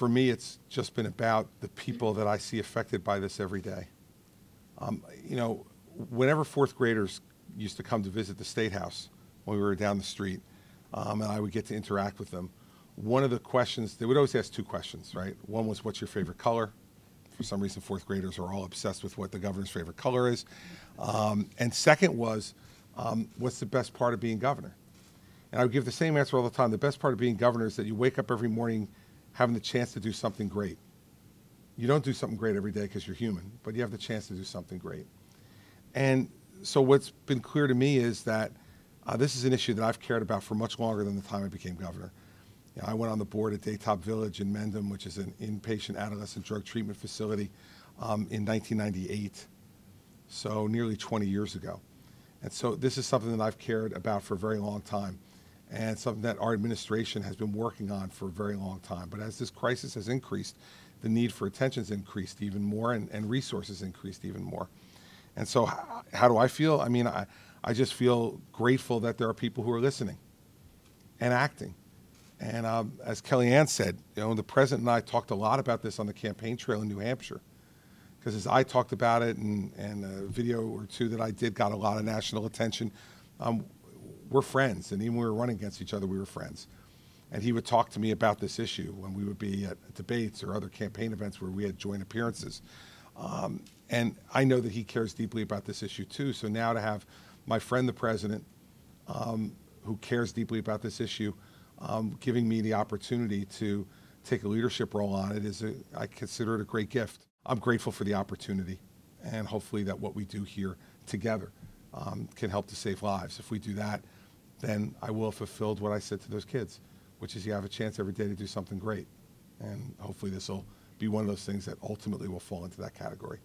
for me, it's just been about the people that I see affected by this every day. Um, you know, whenever fourth graders used to come to visit the State House when we were down the street, um, and I would get to interact with them, one of the questions, they would always ask two questions, right? One was, what's your favorite color? For some reason, fourth graders are all obsessed with what the governor's favorite color is. Um, and second was, um, what's the best part of being governor? And I would give the same answer all the time. The best part of being governor is that you wake up every morning having the chance to do something great. You don't do something great every day because you're human, but you have the chance to do something great. And so what's been clear to me is that uh, this is an issue that I've cared about for much longer than the time I became governor. You know, I went on the board at Daytop Village in Mendham, which is an inpatient adolescent drug treatment facility, um, in 1998, so nearly 20 years ago. And so this is something that I've cared about for a very long time and something that our administration has been working on for a very long time. But as this crisis has increased, the need for attention has increased even more and, and resources increased even more. And so, how, how do I feel? I mean, I, I just feel grateful that there are people who are listening and acting. And um, as Kellyanne said, you know, the president and I talked a lot about this on the campaign trail in New Hampshire. Because as I talked about it, and, and a video or two that I did got a lot of national attention, um, we're friends. And even when we were running against each other, we were friends. And he would talk to me about this issue when we would be at debates or other campaign events where we had joint appearances. Um, and I know that he cares deeply about this issue too. So now to have my friend, the president, um, who cares deeply about this issue, um, giving me the opportunity to take a leadership role on it is, a, I consider it a great gift. I'm grateful for the opportunity, and hopefully that what we do here together um, can help to save lives. If we do that, then I will have fulfilled what I said to those kids, which is you have a chance every day to do something great. And hopefully this will be one of those things that ultimately will fall into that category.